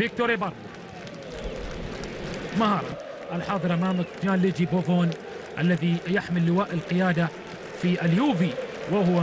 فيكتور إيبارو مهارة. الحاضر أمامك جيانلويجي بوفون الذي يحمل لواء القيادة في اليوفي وهو